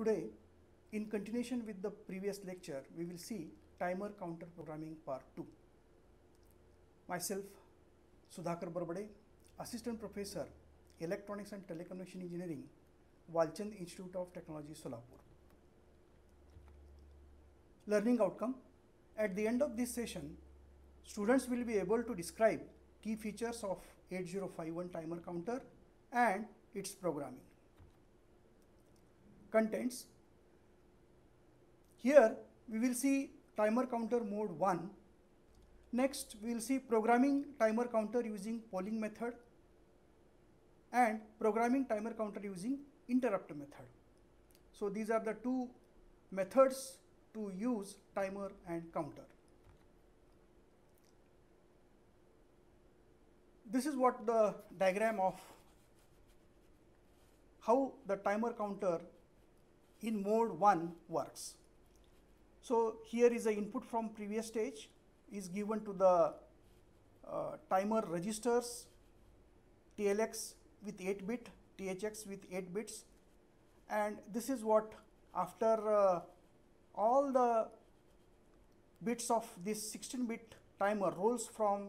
Today, in continuation with the previous lecture, we will see timer counter programming part 2. Myself, Sudhakar Barbade, Assistant Professor, Electronics and Telecommunication Engineering, Walchand Institute of Technology, Solapur. Learning outcome At the end of this session, students will be able to describe key features of 8051 timer counter and its programming. Contents Here we will see timer counter mode 1. Next we will see programming timer counter using polling method and programming timer counter using interrupt method. So these are the two methods to use timer and counter. This is what the diagram of how the timer counter in mode 1 works. So here is the input from previous stage is given to the uh, timer registers TLX with 8 bit, THX with 8 bits and this is what after uh, all the bits of this 16 bit timer rolls from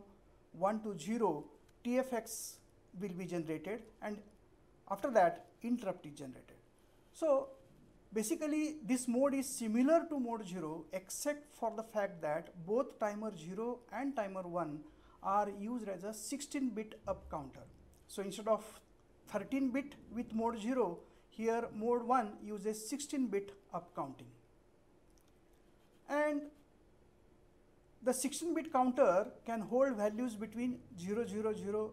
1 to 0 TFX will be generated and after that interrupt is generated. So basically this mode is similar to mode 0 except for the fact that both timer 0 and timer 1 are used as a 16 bit up counter. So instead of 13 bit with mode 0 here mode 1 uses 16 bit up counting and the 16 bit counter can hold values between 0000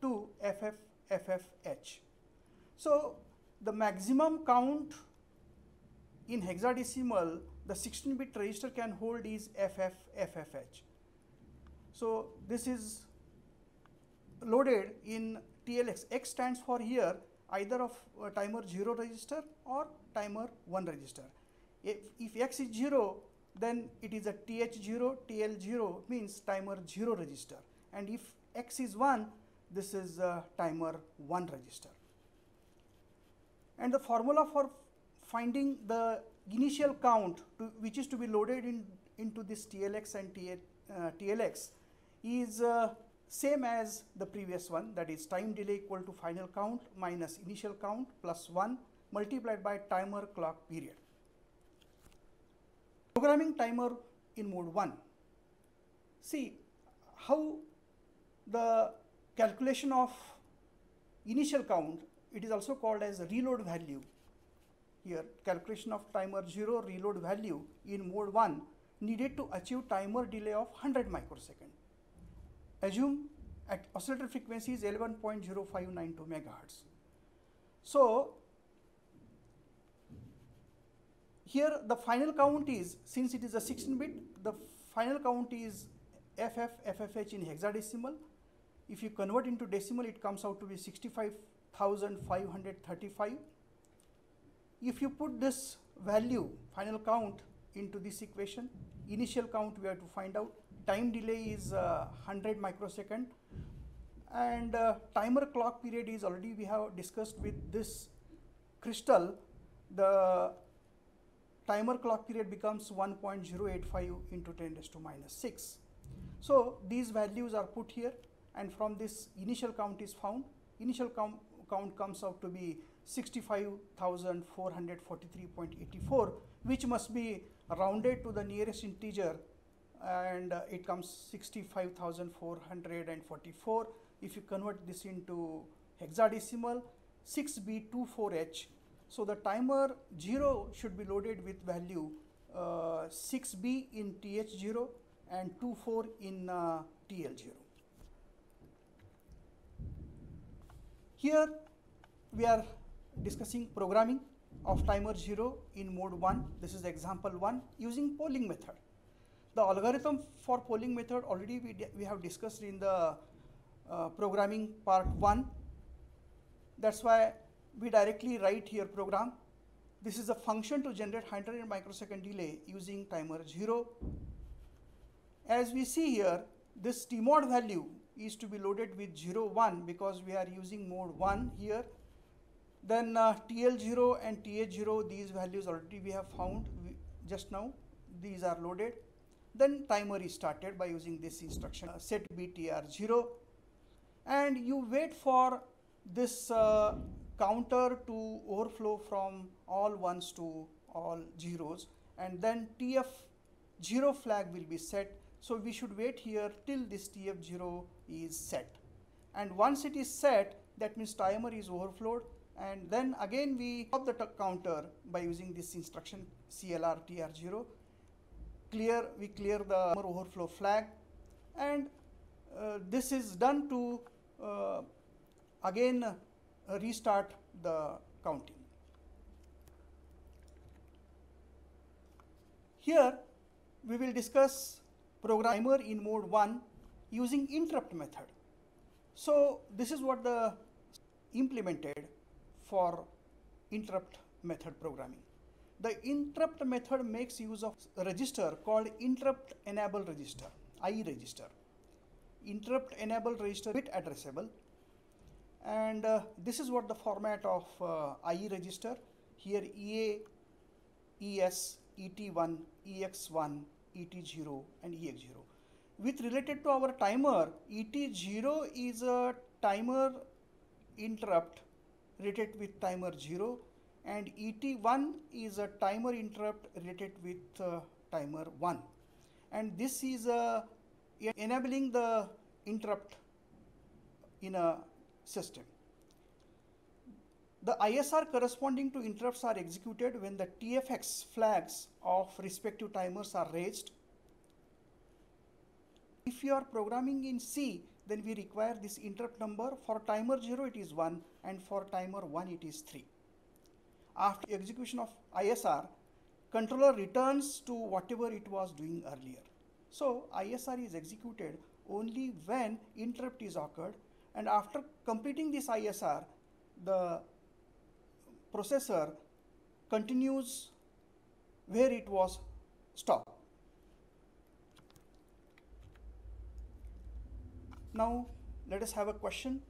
to FFFFH. So the maximum count in hexadecimal the 16 bit register can hold is FFFFH. So this is loaded in TLX. X stands for here either of uh, timer 0 register or timer 1 register. If, if X is 0 then it is a TH0, TL0 means timer 0 register and if X is 1 this is a timer 1 register. And the formula for finding the initial count to, which is to be loaded in, into this TLX and uh, TLX is uh, same as the previous one that is time delay equal to final count minus initial count plus 1 multiplied by timer clock period. Programming timer in mode 1. See how the calculation of initial count, it is also called as reload value. Here calculation of timer 0 reload value in mode 1 needed to achieve timer delay of 100 microsecond. Assume at oscillator frequency is 11.0592 megahertz. So here the final count is since it is a 16 bit the final count is FF FFH in hexadecimal if you convert into decimal it comes out to be 65535 if you put this value final count into this equation initial count we have to find out time delay is uh, 100 microsecond and uh, timer clock period is already we have discussed with this crystal the timer clock period becomes 1.085 into 10 raised to minus 6. So these values are put here and from this initial count is found. Initial count, count comes out to be 65,443.84 which must be rounded to the nearest integer and uh, it comes 65,444. If you convert this into hexadecimal 6B24H so the timer 0 should be loaded with value uh, 6B in TH0 and 24 in uh, TL0. Here we are discussing programming of timer 0 in mode 1. This is example 1 using polling method. The algorithm for polling method already we, we have discussed in the uh, programming part 1. That's why we directly write here program. This is a function to generate 100 microsecond delay using timer 0. As we see here, this tmod value is to be loaded with 0, 1 because we are using mode 1 here Then uh, TL0 and TH0, these values already we have found we, just now. These are loaded. Then timer is started by using this instruction uh, setb TR0 and you wait for this uh, counter to overflow from all ones to all zeros and then TF0 flag will be set. So we should wait here till this TF0 is set. And once it is set, that means timer is overflowed and then again we stop the counter by using this instruction CLR TR0 clear we clear the overflow flag and uh, this is done to uh, again uh, restart the counting. Here we will discuss programmer in mode 1 using interrupt method. So this is what the implemented for interrupt method programming. The interrupt method makes use of a register called interrupt enable register, IE register. Interrupt enable register bit addressable and uh, this is what the format of uh, IE register. Here EA, ES, ET1, EX1, ET0 and EX0. With related to our timer, ET0 is a timer interrupt related with timer 0 and ET1 is a timer interrupt related with uh, timer 1 and this is uh, enabling the interrupt in a system. The ISR corresponding to interrupts are executed when the TFX flags of respective timers are raised. If you are programming in C, then we require this interrupt number. For timer 0, it is 1 and for timer 1, it is 3. After execution of ISR, controller returns to whatever it was doing earlier. So ISR is executed only when interrupt is occurred and after completing this ISR, the processor continues where it was stopped. Now let us have a question.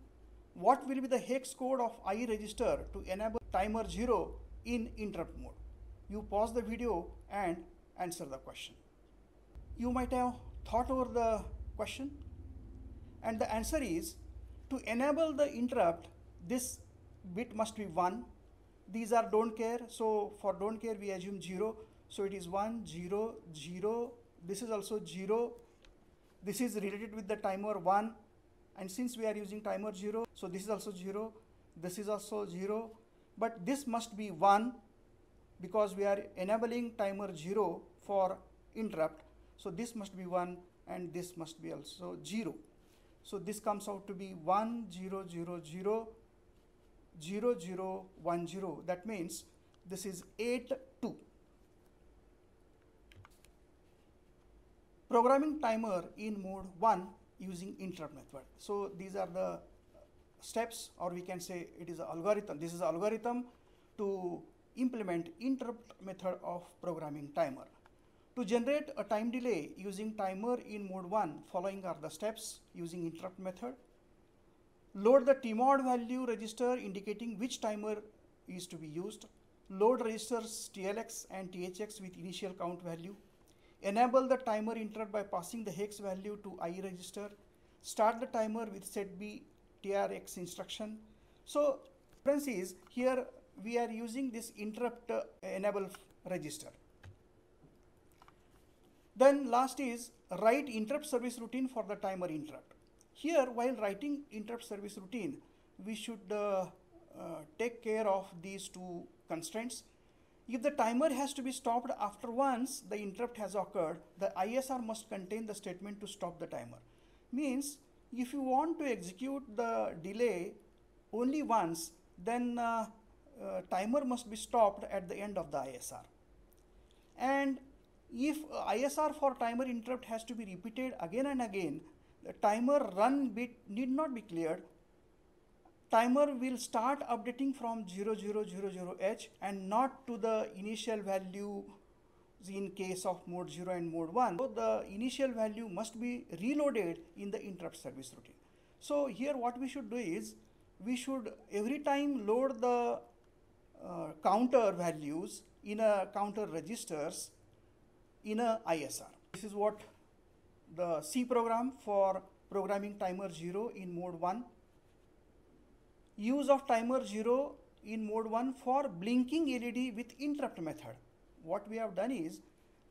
What will be the hex code of IE register to enable timer 0 in interrupt mode? You pause the video and answer the question. You might have thought over the question and the answer is to enable the interrupt, this bit must be 1. These are don't care. So for don't care, we assume 0. So it is 1, 0, 0. This is also 0. This is related with the timer 1. And since we are using timer 0, so this is also 0. This is also 0. But this must be 1 because we are enabling timer 0 for interrupt. So this must be 1 and this must be also 0. So this comes out to be 1 0 0 0 0 0 1 0. That means this is 8 2. Programming timer in mode 1 using interrupt method. So these are the steps or we can say it is an algorithm. This is an algorithm to implement interrupt method of programming timer. To generate a time delay using timer in mode 1, following are the steps using interrupt method. Load the tmod value register indicating which timer is to be used. Load registers TLX and THX with initial count value. Enable the timer interrupt by passing the hex value to IE register. Start the timer with setb TRX instruction. So, difference is here we are using this interrupt uh, enable register. Then last is write interrupt service routine for the timer interrupt. Here while writing interrupt service routine, we should uh, uh, take care of these two constraints. If the timer has to be stopped after once the interrupt has occurred, the ISR must contain the statement to stop the timer. Means if you want to execute the delay only once, then uh, uh timer must be stopped at the end of the ISR. And if ISR for timer interrupt has to be repeated again and again, the timer run bit need not be cleared. Timer will start updating from 0000H and not to the initial value in case of mode 0 and mode 1. So the initial value must be reloaded in the interrupt service routine. So here what we should do is we should every time load the uh, counter values in a counter registers in a ISR. This is what the C program for programming timer 0 in mode 1. Use of timer 0 in mode 1 for blinking LED with interrupt method. What we have done is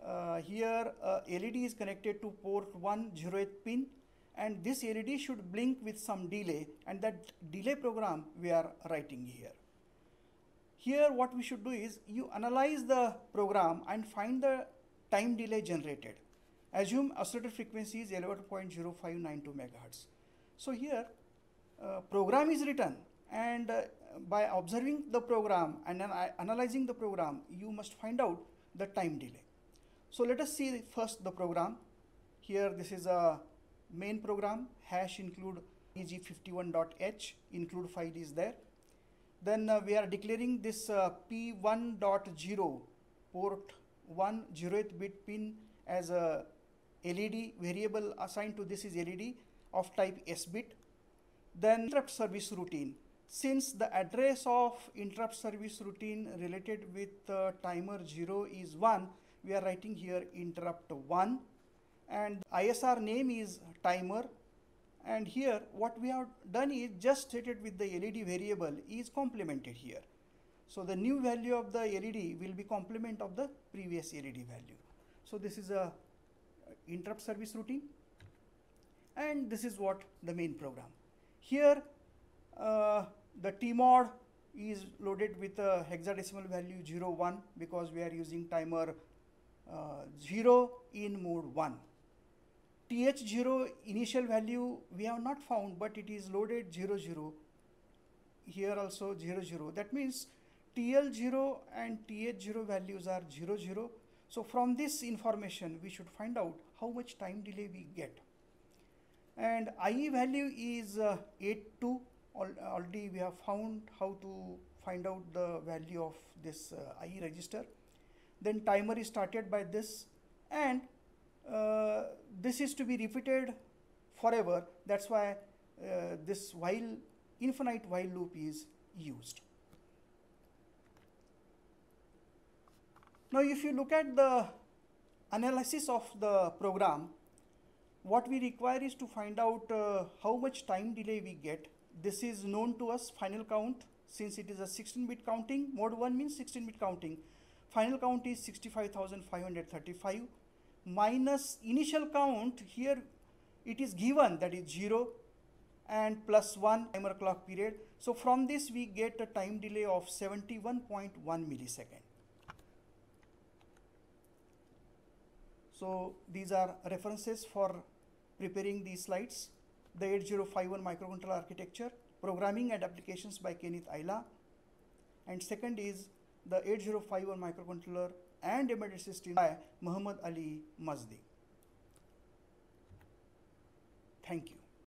uh, here uh, LED is connected to port 1 08 pin and this LED should blink with some delay and that delay program we are writing here. Here what we should do is you analyze the program and find the time delay generated. Assume oscillator frequency is 11.0592 megahertz. So here uh, program is written and uh, by observing the program and analyzing the program you must find out the time delay. So let us see first the program. Here this is a main program hash include reg51.h include file is there. Then uh, we are declaring this uh, p1.0 port 1 0th bit pin as a LED variable assigned to this is LED of type sbit. Then interrupt service routine. Since the address of interrupt service routine related with uh, timer 0 is 1, we are writing here interrupt 1 and ISR name is timer and here what we have done is just stated with the LED variable is complemented here. So the new value of the LED will be complement of the previous LED value. So this is a interrupt service routine and this is what the main program. Here uh, the tmod is loaded with a hexadecimal value 0 1 because we are using timer uh, 0 in mode 1. TH0 initial value we have not found but it is loaded 0 0 here also 0 0 that means TL0 and TH0 values are 0 0 so from this information we should find out how much time delay we get. And IE value is uh, 8 2 already we have found how to find out the value of this uh, IE register. Then timer is started by this and uh, this is to be repeated forever. That's why uh, this while infinite while loop is used. Now if you look at the analysis of the program what we require is to find out uh, how much time delay we get this is known to us final count since it is a 16 bit counting mode 1 means 16 bit counting final count is 65535 minus initial count here it is given that is 0 and plus 1 timer clock period. So from this we get a time delay of 71.1 millisecond. So these are references for preparing these slides. The 8051 microcontroller architecture, programming and applications by Kenneth Ayala. And second is the 8051 microcontroller and embedded system by Muhammad Ali Mazidi. Thank you.